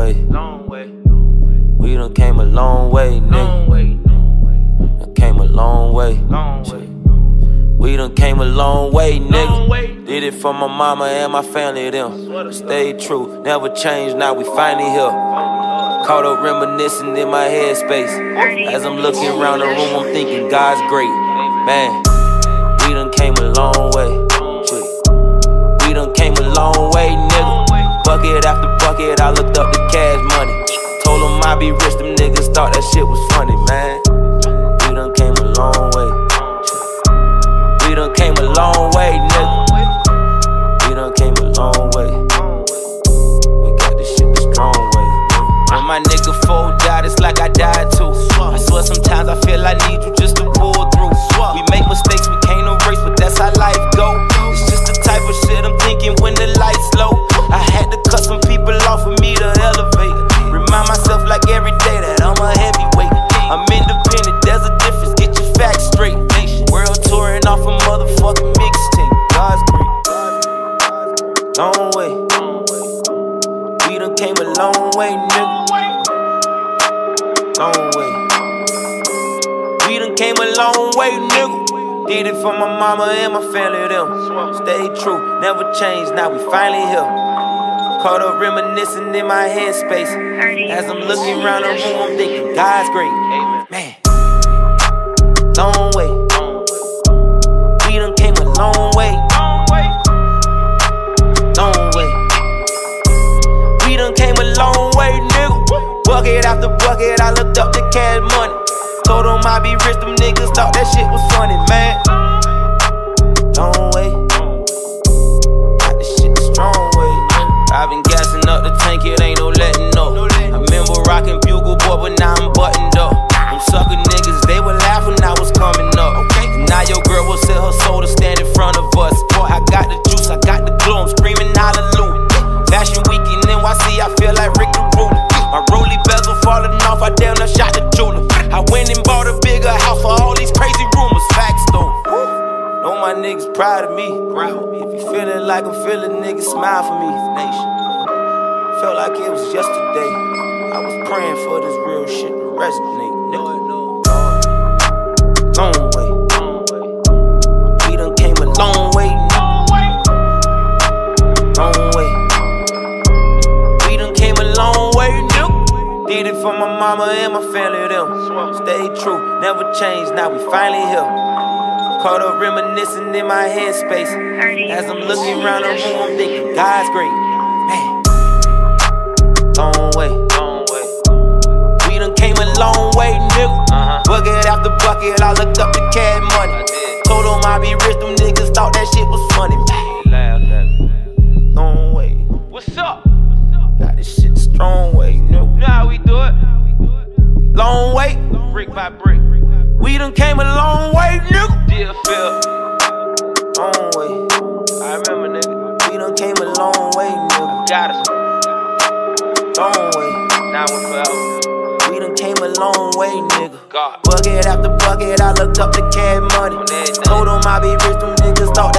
way. Long way. We done came a long way, nigga. Long way. Came a long way. Long way. We done came a long way, nigga. Did it for my mama and my family, them. Stayed true, never changed, now we finally here. Caught up reminiscing in my headspace. As I'm looking around the room, I'm thinking God's great. Man, we done came a long way. Bucket after bucket, I looked up the cash money. Told them I be rich, them niggas thought that shit was funny, man. We done came a long way. We done came a long way, nigga. We done came a long way. We got this shit the strong way. When my nigga fold died, it's like I died too. I swear sometimes I feel I need you just to pull through. We make mistakes, we can't erase, but that's how life go. It's just the type of shit I'm thinking when the lights low. Myself like every day that I'm a heavyweight. I'm independent, there's a difference, get your facts straight. World touring off a motherfucking mixtape. God's great. Long way. We done came a long way, nigga. Long way. We done came a long way, nigga. Did it for my mama and my family, them. Stayed true, never changed, now we finally here. Caught up reminiscing in my headspace. As I'm looking around the room, I'm thinking, God's great. Man. Long way. We done came a long way. Long way. We done came a long way, nigga. Bucket after bucket, I looked up the cash money. Told them I be rich, them niggas thought that shit was funny, man. Long way. Niggas proud of me. If you feeling like I'm feeling, niggas smile for me. Nation. Felt like it was yesterday. I was praying for this real shit to resonate. Nigga. Long way. We done came a long way. Long way. We done came a long way, nigga. Did it for my mama and my family, them. Stayed true, never changed, now we finally here. Caught up reminiscing in my headspace. As I'm looking around the room, I'm thinking, God's great. Man. Long way. We done came a long way, nigga. Uh-huh. Bucket after bucket, I looked up the cash money. Told them I be rich, them niggas thought that shit was funny. Long way. What's up? Got this shit strong way, nigga. You know how we do it? Long way. Brick by brick. We done came a long way, nigga. Phil. Long way. I remember, nigga. We done came a long way, nigga. Got us. Long way. Now and forever. We done came a long way, nigga. God. Bucket after bucket, I looked up the cash money. Told them I be rich, them niggas thought